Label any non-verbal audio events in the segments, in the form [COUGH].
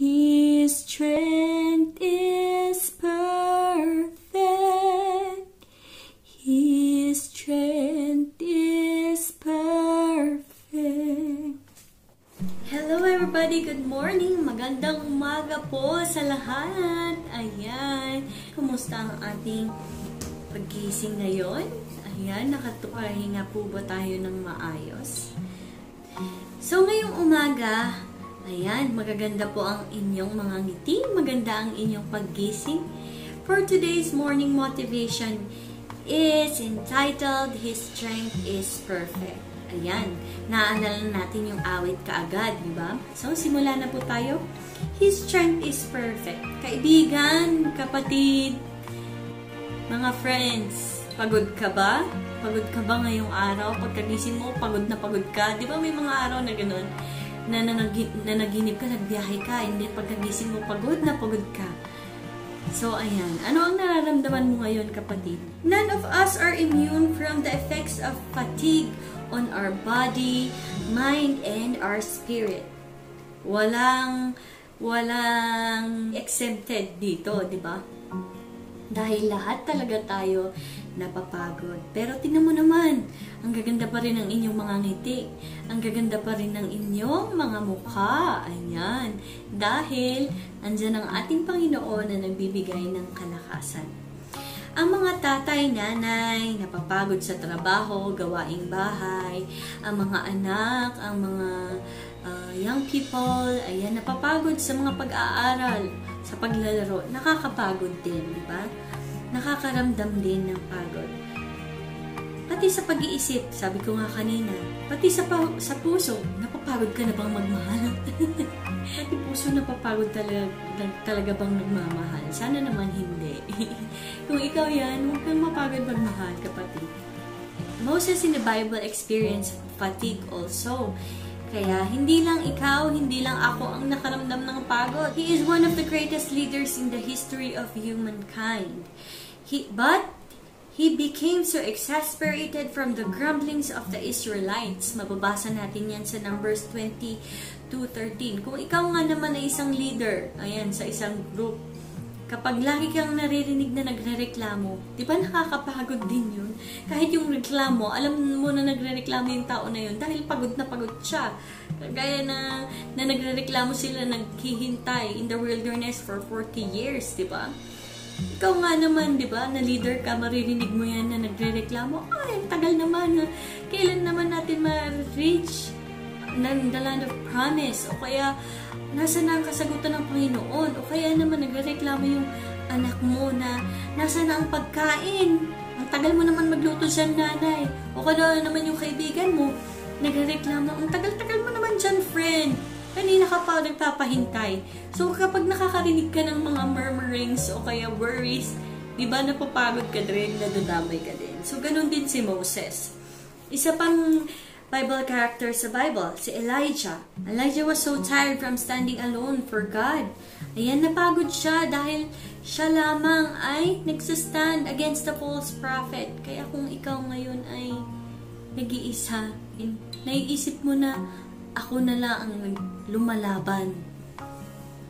His strength is perfect. His strength is perfect. Hello everybody, good morning. Magandang umaga po sa lahat. Ayan, kumusta ang ating pagising ngayon? Ayan, nakatupahinga po ba tayo ng maayos? So ngayong umaga, Ayan, magaganda po ang inyong mga ngiti, maganda ang inyong paggising. For today's morning motivation is entitled His Strength is Perfect. Ayan, naaalala natin yung awit kaagad, di ba? So, simula na po tayo. His strength is perfect. Kaibigan, kapatid, mga friends, pagod ka ba? Pagod ka ba ngayong araw? Pagkagising mo, pagod na pagod ka? Di ba may mga araw na ganun? Na, nanagi, na naginip ka, nagbiyahe ka, hindi pagkagising mo pagod na pagod ka. So, ayan. Ano ang nararamdaman mo ngayon, kapatid? None of us are immune from the effects of fatigue on our body, mind, and our spirit. Walang, walang exempted dito, di ba? Dahil lahat talaga tayo napapagod. Pero tingnan mo naman, ang gaganda pa rin ng inyong mga ngiti. Ang gaganda pa rin ng inyong mga mukha. Ayan. Dahil, andyan ang ating Panginoon na nagbibigay ng kalakasan. Ang mga tatay, nanay, napapagod sa trabaho, gawaing bahay, ang mga anak, ang mga uh, young people, ayan, napapagod sa mga pag-aaral, sa paglalaro, nakakapagod din, di ba? nakakaramdam din ng pagod. Pati sa pag-iisip, sabi ko nga kanina, pati sa, pa- sa puso, napapagod ka na bang magmahal? [LAUGHS] pati puso napapagod talaga, talaga bang nagmamahal? Sana naman hindi. [LAUGHS] Kung ikaw yan, huwag kang mapagod magmahal, kapatid. Moses in the Bible experienced fatigue also. Kaya hindi lang ikaw, hindi lang ako ang nakaramdam ng pagod. He is one of the greatest leaders in the history of humankind. He, but he became so exasperated from the grumblings of the Israelites. Mababasa natin yan sa Numbers 22.13. Kung ikaw nga naman ay isang leader, ayan, sa isang group, Kapag lagi kang naririnig na nagre-reklamo, di ba nakakapagod din yun? Kahit yung reklamo, alam mo na nagre-reklamo yung tao na yun dahil pagod na pagod siya. Gaya na, na nagre-reklamo sila, naghihintay in the wilderness for 40 years, di ba? Ikaw nga naman, di ba, na leader ka, maririnig mo yan na nagre-reklamo, ay, tagal naman, kailan naman natin ma-reach ng the land of promise? O kaya, nasa na ang kasagutan ng Panginoon? O kaya naman nagreklamo yung anak mo na nasa na ang pagkain? Ang tagal mo naman magluto sa nanay. O kaya naman yung kaibigan mo, nagreklamo, ang tagal-tagal mo naman dyan, friend. Kanina ka pa nagpapahintay. So, kapag nakakarinig ka ng mga murmurings o kaya worries, di ba napapagod ka din, nadadamay ka din. So, ganun din si Moses. Isa pang Bible character sa Bible, si Elijah. Elijah was so tired from standing alone for God. Ayan, napagod siya dahil siya lamang ay nagsastand against the false prophet. Kaya kung ikaw ngayon ay nag-iisa, naiisip mo na ako na lang ang lumalaban.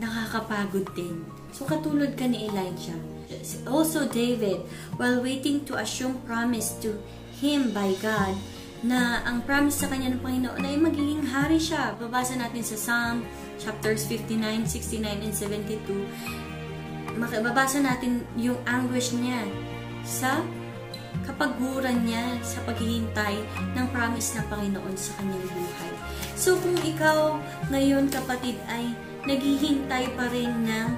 Nakakapagod din. So katulad ka ni Elijah. Also David, while waiting to assume promise to him by God, na ang promise sa kanya ng Panginoon ay magiging hari siya. Babasa natin sa Psalm chapters 59, 69, and 72. Babasa natin yung anguish niya sa kapaghuran niya sa paghihintay ng promise ng Panginoon sa kanyang buhay. So kung ikaw ngayon kapatid ay naghihintay pa rin ng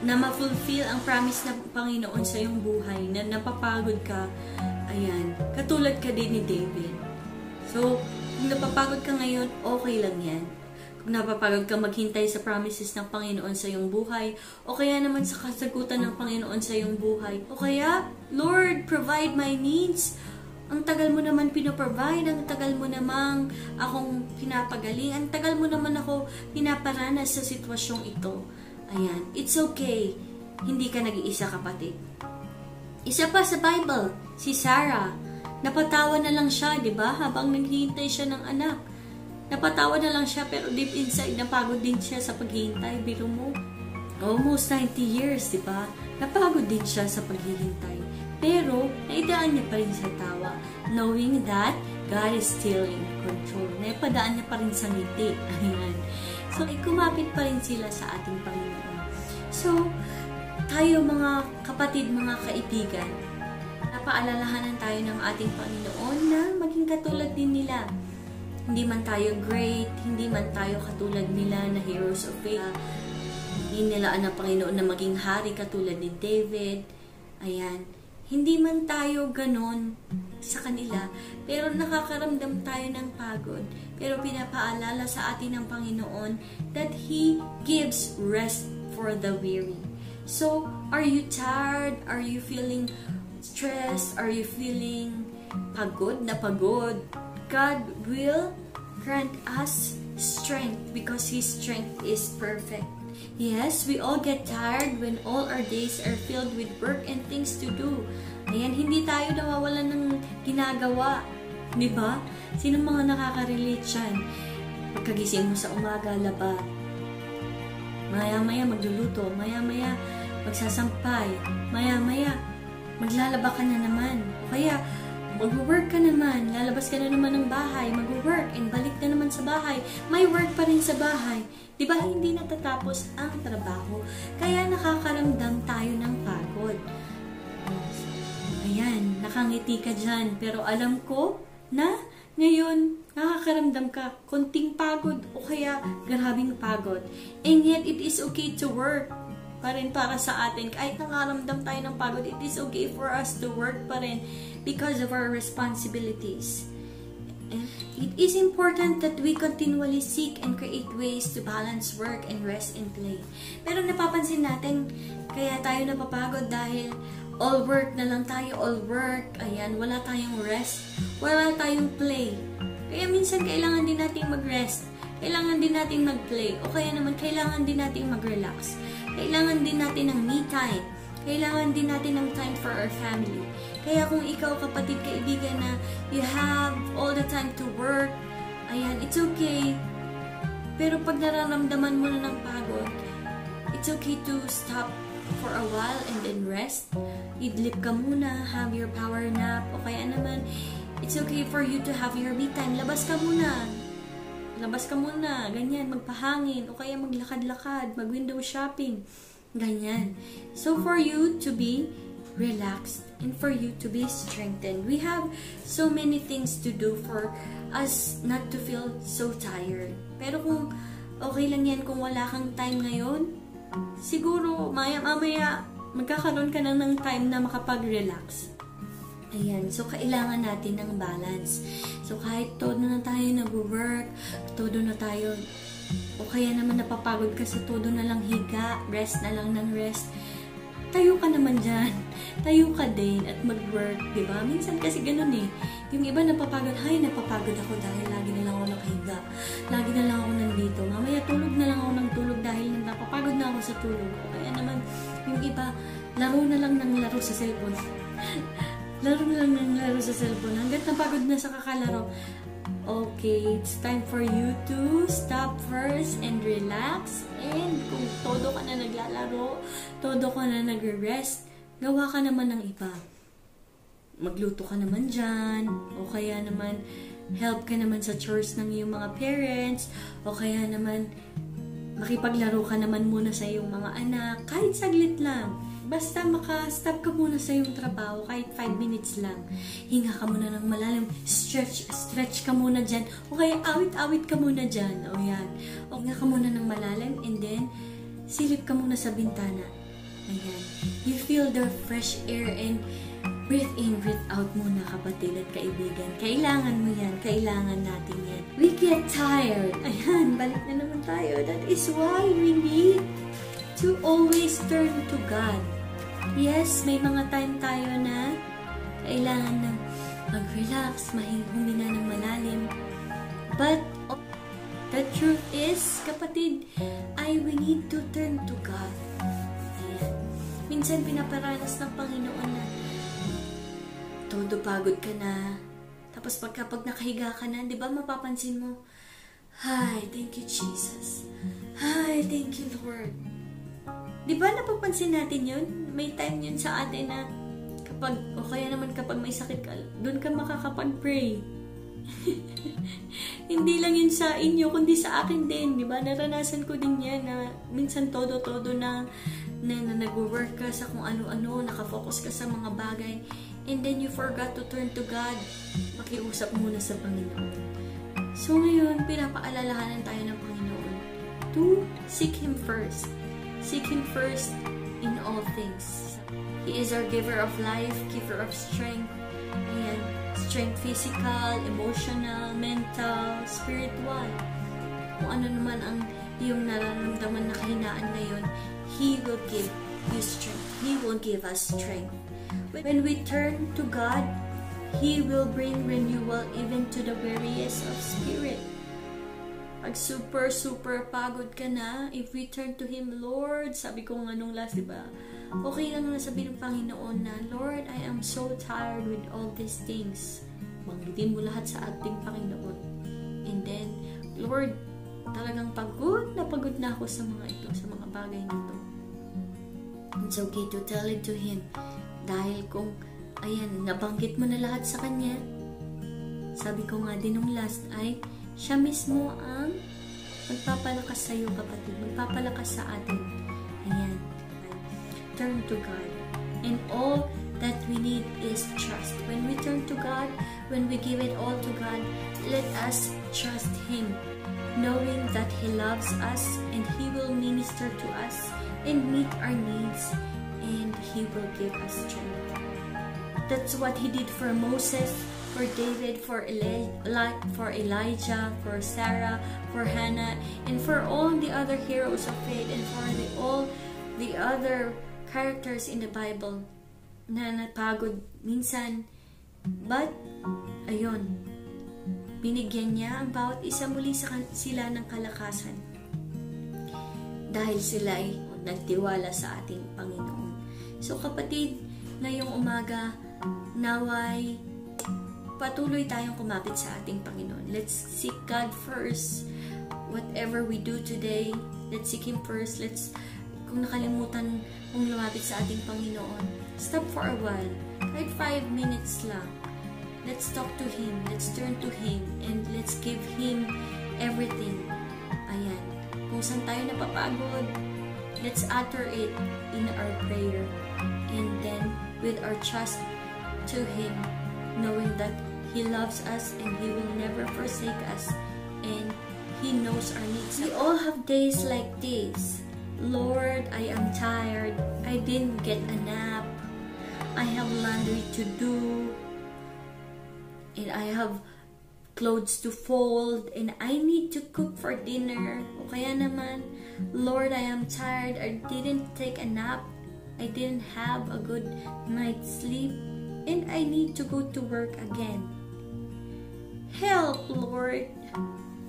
na ma-fulfill ang promise ng Panginoon sa iyong buhay, na napapagod ka, Ayan. Katulad ka din ni David. So, kung napapagod ka ngayon, okay lang yan. Kung napapagod ka maghintay sa promises ng Panginoon sa iyong buhay, o kaya naman sa kasagutan ng Panginoon sa iyong buhay, o kaya, Lord, provide my needs. Ang tagal mo naman pinoprovide, ang tagal mo namang akong pinapagaling, ang tagal mo naman ako pinaparanas sa sitwasyong ito. Ayan, it's okay. Hindi ka nag-iisa kapatid. Isa pa sa Bible, si Sarah. Napatawa na lang siya, di ba? Habang naghihintay siya ng anak. Napatawa na lang siya pero deep inside napagod din siya sa paghihintay. Biro mo, almost 90 years, di ba? Napagod din siya sa paghihintay. Pero, naidaan niya pa rin sa tawa, knowing that God is still in control. Naipadaan niya pa rin sa ngiti. [LAUGHS] Ayan. So, kumapit pa rin sila sa ating Panginoon. So, tayo mga kapatid, mga kaibigan, napaalalahanan tayo ng ating Panginoon na maging katulad din nila hindi man tayo great, hindi man tayo katulad nila na heroes of faith. Hindi nila ang Panginoon na maging hari katulad ni David. Ayan. Hindi man tayo ganon sa kanila, pero nakakaramdam tayo ng pagod. Pero pinapaalala sa atin ng Panginoon that He gives rest for the weary. So, are you tired? Are you feeling stressed? Are you feeling pagod na pagod? God will grant us strength because His strength is perfect. Yes, we all get tired when all our days are filled with work and things to do. Ayan, hindi tayo nawawalan ng ginagawa. Di ba? Sino mga nakaka-relate dyan? Pagkagising mo sa umaga, laba. Maya-maya magluluto. Maya-maya magsasampay. Maya-maya maglalaba ka na naman. Kaya, Mag-work ka naman, lalabas ka na naman ng bahay, mag-work, and balik na naman sa bahay. May work pa rin sa bahay. Di ba hindi natatapos ang trabaho? Kaya nakakaramdam tayo ng pagod. Ayan, nakangiti ka dyan. Pero alam ko na ngayon, nakakaramdam ka konting pagod o kaya grabing pagod. And yet, it is okay to work pa rin para sa atin. Kahit nangaramdam tayo ng pagod, it is okay for us to work pa rin because of our responsibilities. It is important that we continually seek and create ways to balance work and rest and play. Pero napapansin natin, kaya tayo napapagod dahil all work na lang tayo, all work, ayan, wala tayong rest, wala tayong play. Kaya minsan kailangan din nating mag-rest, kailangan din nating mag-play, o kaya naman kailangan din nating mag-relax. Kailangan din natin ng me time. Kailangan din natin ng time for our family. Kaya kung ikaw, kapatid, kaibigan na you have all the time to work, ayan, it's okay. Pero pag nararamdaman mo na ng pagod, it's okay to stop for a while and then rest. Idlip ka muna, have your power nap, o kaya naman, it's okay for you to have your me time. Labas ka muna, labas ka muna, ganyan, magpahangin, o kaya maglakad-lakad, mag-window shopping, ganyan. So, for you to be relaxed and for you to be strengthened. We have so many things to do for us not to feel so tired. Pero kung okay lang yan kung wala kang time ngayon, siguro maya-mamaya magkakaroon ka na ng time na makapag-relax. Ayan, so kailangan natin ng balance. So kahit todo na tayo nag-work, todo na tayo, o kaya naman napapagod ka sa todo na lang higa, rest na lang ng rest, tayo ka naman dyan. [LAUGHS] Tayo ka din at mag-work, di ba? Minsan kasi ganun eh. Yung iba napapagod, hay, napapagod ako dahil lagi na lang ako nakahiga. Lagi na lang ako nandito. Mamaya tulog na lang ako ng tulog dahil napapagod na ako sa tulog. Kaya naman, yung iba, laro na lang ng laro sa cellphone. [LAUGHS] laro lang ng laro sa cellphone. Hanggat napagod na sa kakalaro. Okay, it's time for you to stop first and relax. And kung todo ka na naglalaro, todo ka na nagre-rest, gawa ka naman ng iba. Magluto ka naman dyan, o kaya naman help ka naman sa chores ng iyong mga parents, o kaya naman makipaglaro ka naman muna sa iyong mga anak, kahit saglit lang Basta maka-stop ka muna sa iyong trabaho, kahit 5 minutes lang. Hinga ka muna ng malalim, stretch, stretch ka muna dyan, o kaya awit-awit ka muna dyan. O yan. O hinga ka muna ng malalim, and then, silip ka muna sa bintana. Ayan. You feel the fresh air and breathe in, breathe out muna kapatid at kaibigan. Kailangan mo yan. Kailangan natin yan. We get tired. Ayan, balik na naman tayo. That is why we need to always turn to God. Yes, may mga time tayo na kailangan na mag-relax, mahingumina ng malalim. But, the truth is, kapatid, I we need to turn to God. Ayan. Minsan pinaparanas ng Panginoon na todo pagod ka na. Tapos pagka pag nakahiga ka na, di ba mapapansin mo, Hi, thank you, Jesus. Hi, thank you, Lord. Di ba napapansin natin yun? May time yun sa atin na kapag, o kaya naman kapag may sakit ka, doon ka makakapag-pray. [LAUGHS] Hindi lang yun sa inyo, kundi sa akin din. Di ba? Naranasan ko din yan na minsan todo-todo na, na, na nag-work ka sa kung ano-ano, nakafocus ka sa mga bagay, and then you forgot to turn to God. Makiusap muna sa Panginoon. So ngayon, pinapaalalahanan tayo ng Panginoon to seek Him first Seek Him first in all things. He is our giver of life, giver of strength. Ayan. Strength physical, emotional, mental, spiritual. Kung ano naman ang iyong nararamdaman na kahinaan ngayon, He will give you strength. He will give us strength. When we turn to God, He will bring renewal even to the weariest of spirit. Pag super, super pagod ka na, if we turn to Him, Lord, sabi ko nga nung last, diba? Okay lang na sabi ng Panginoon na, Lord, I am so tired with all these things. Banggitin mo lahat sa ating Panginoon. And then, Lord, talagang pagod na pagod na ako sa mga ito, sa mga bagay nito. It's okay to tell it to Him. Dahil kung, ayan, nabanggit mo na lahat sa Kanya, sabi ko nga din nung last ay, siya mismo ang magpapalakas sa iyo, kapatid. Magpapalakas sa atin. Ayan. Turn to God. And all that we need is trust. When we turn to God, when we give it all to God, let us trust Him, knowing that He loves us and He will minister to us and meet our needs and He will give us strength. That's what He did for Moses, for David, for, Eli for Elijah, for Sarah, for Hannah, and for all the other heroes of faith, and for the, all the other characters in the Bible na napagod minsan. But, ayun, binigyan niya ang bawat isa muli sa sila ng kalakasan. Dahil sila ay nagtiwala sa ating Panginoon. So kapatid, ngayong umaga, naway patuloy tayong kumapit sa ating Panginoon. Let's seek God first. Whatever we do today, let's seek Him first. Let's, kung nakalimutan mong lumapit sa ating Panginoon, stop for a while. Kahit five minutes lang. Let's talk to Him. Let's turn to Him. And let's give Him everything. Ayan. Kung saan tayo napapagod, let's utter it in our prayer. And then, with our trust to Him, knowing that He loves us and He will never forsake us and He knows our needs. We all have days like this. Lord, I am tired. I didn't get a nap. I have laundry to do. And I have clothes to fold and I need to cook for dinner. O naman, Lord, I am tired. I didn't take a nap. I didn't have a good night's sleep. And I need to go to work again. Help, Lord!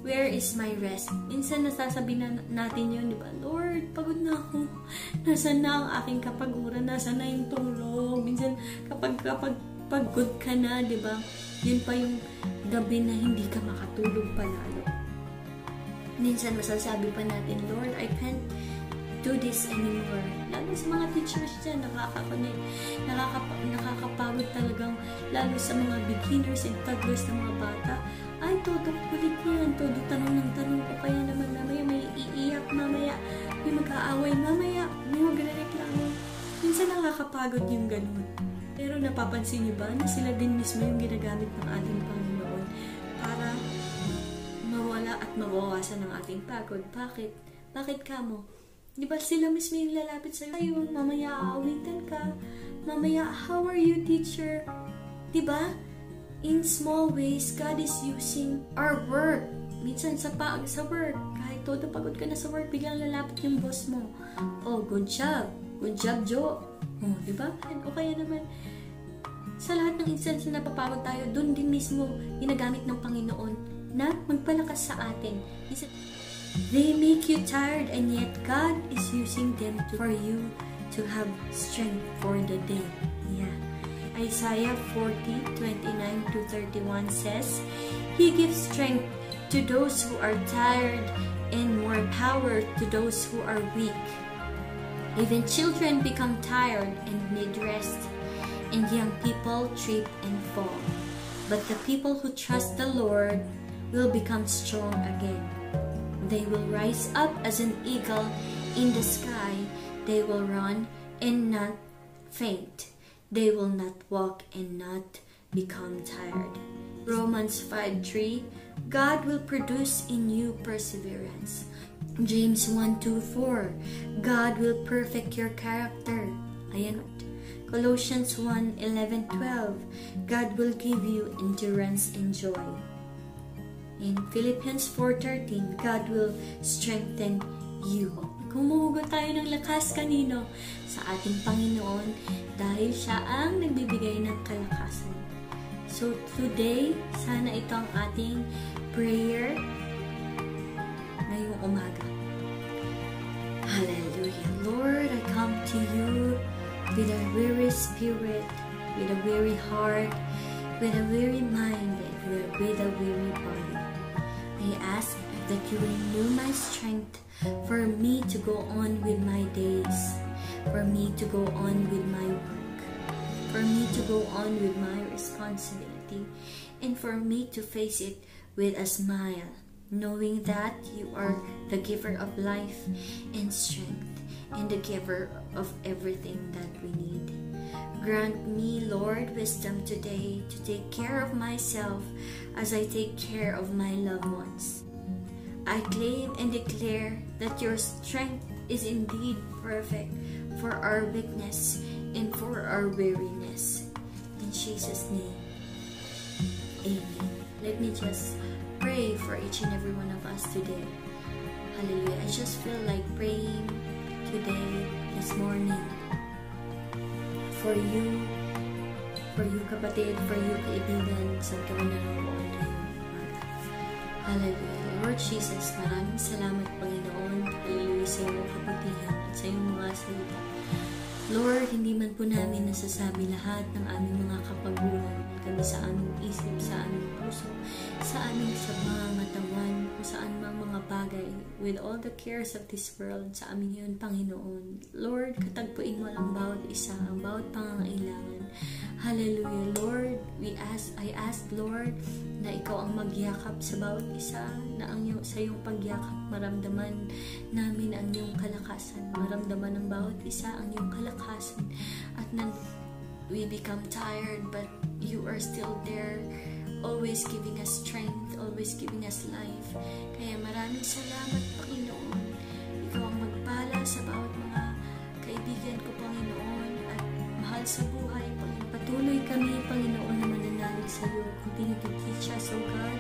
Where is my rest? Minsan nasasabi na natin yun, di ba? Lord, pagod na ako. [LAUGHS] Nasaan na ang aking kapaguran? Nasaan na yung tulong? Minsan, kapag, kapag pagod ka na, di ba? Yun pa yung gabi na hindi ka makatulog palalo. Minsan, masasabi pa natin, Lord, I can't do this anymore. Lalo sa mga teachers dyan, nakakakunin, nakakap nakakapagod talagang, lalo sa mga beginners and toddlers ng mga bata, ay, todo kulit yan, todo tanong ng tanong, o kaya naman mamaya may iiyak, mamaya may mag-aaway, mamaya may magre-reklamo. Minsan nakakapagod yung ganun. Pero napapansin niyo ba na sila din mismo yung ginagamit ng ating Panginoon para mawala at mabawasan ng ating pagod. Bakit? Bakit ka mo? Di ba sila mismo yung lalapit sa'yo? Ayun, mamaya aawitan ka. Mamaya, how are you, teacher? Di ba? In small ways, God is using our work. Minsan sa pag sa work, kahit todo pagod ka na sa work, biglang lalapit yung boss mo. Oh, good job. Good job, Joe. Oh, di ba? O kaya naman, sa lahat ng instance na napapagod tayo, doon din mismo ginagamit ng Panginoon na magpalakas sa atin. Minsan, They make you tired and yet God is using them to, for you to have strength for the day. Yeah. Isaiah 40, 29 to 31 says, He gives strength to those who are tired and more power to those who are weak. Even children become tired and need rest, and young people trip and fall. But the people who trust the Lord will become strong again. They will rise up as an eagle in the sky. They will run and not faint. They will not walk and not become tired. Romans 5 3 God will produce in you perseverance. James 1 2 4 God will perfect your character. Ayan. Colossians 1 11 12 God will give you endurance and joy. In Philippians 4.13, God will strengthen you. Kumuhugot tayo ng lakas kanino sa ating Panginoon dahil siya ang nagbibigay ng kalakasan. So today, sana ito ang ating prayer ngayong umaga. Hallelujah. Lord, I come to you with a weary spirit, with a weary heart, with a weary mind, with a weary body. I ask that you renew my strength for me to go on with my days, for me to go on with my work, for me to go on with my responsibility, and for me to face it with a smile, knowing that you are the giver of life and strength and the giver of everything that we need. Grant me, Lord, wisdom today to take care of myself as I take care of my loved ones. I claim and declare that your strength is indeed perfect for our weakness and for our weariness. In Jesus' name, Amen. Let me just pray for each and every one of us today. Hallelujah. I just feel like praying today, this morning, for you, for you kapatid, for you kaibigan, sa ka man nanonood ngayong umaga. Hallelujah. Lord Jesus, maraming salamat Panginoon. Hallelujah sa iyong kabutihan at sa iyong mga salita. Lord, hindi man po namin nasasabi lahat ng aming mga kapaguran kami sa aming isip, sa aming puso, sa aming sa mga matawan, kung saan mang mga bagay, with all the cares of this world, sa amin yun, Panginoon. Lord, katagpuin mo lang bawat isa, ang bawat pangangailangan. Hallelujah, Lord. We ask, I ask, Lord, na ikaw ang magyakap sa bawat isa, na ang iyong, sa iyong pagyakap maramdaman namin ang iyong kalakasan, maramdaman ng bawat isa ang iyong kalakasan, at na we become tired, but you are still there, always giving us strength, always giving us life. Kaya maraming salamat, Panginoon. Ikaw ang magpala sa bawat mga kaibigan ko, Panginoon, at mahal sa buhay, Panginoon. Patuloy kami, Panginoon, na mananalig sa iyo. Continue to teach us, O God,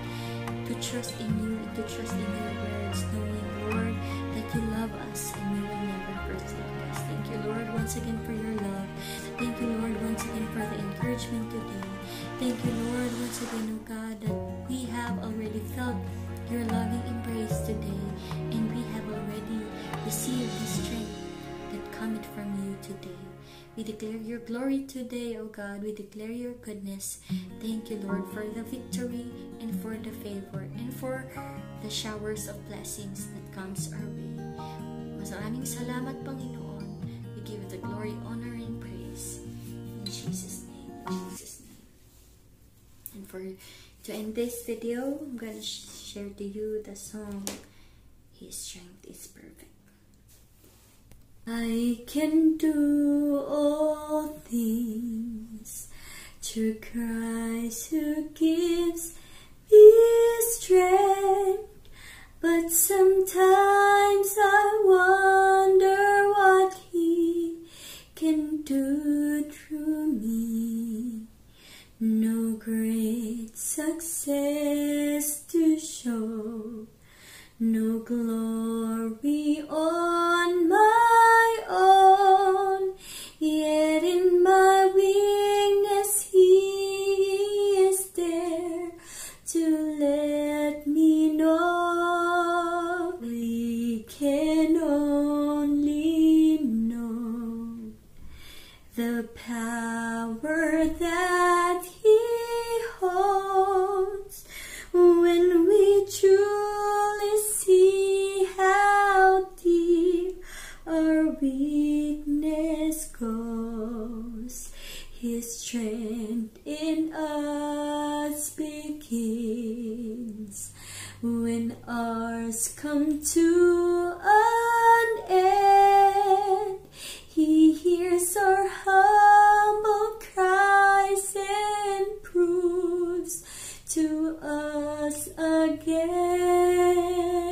to trust in you to trust in your words, knowing, Lord, that you love us and you will never forsake us. Thank you, Lord, once again for your love. Thank you, Lord, once again for the encouragement today. Thank you, Lord, once again, O God, that we have already felt your loving embrace today and we have already received the strength that cometh from you today. We declare your glory today, O God. We declare your goodness. Thank you, Lord, for the victory and for the favor and for the showers of blessings that comes our way. Maraming salamat, Panginoon. We give you the glory, honor, and praise. In Jesus' name. Jesus' for to end this video, I'm gonna share to you the song His Strength is Perfect. I can do all things through Christ who gives me strength. But sometimes I wonder what He can do great success to show, no glory on us again.